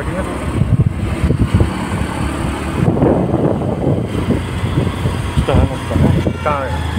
ainda vai. Está, não está, está.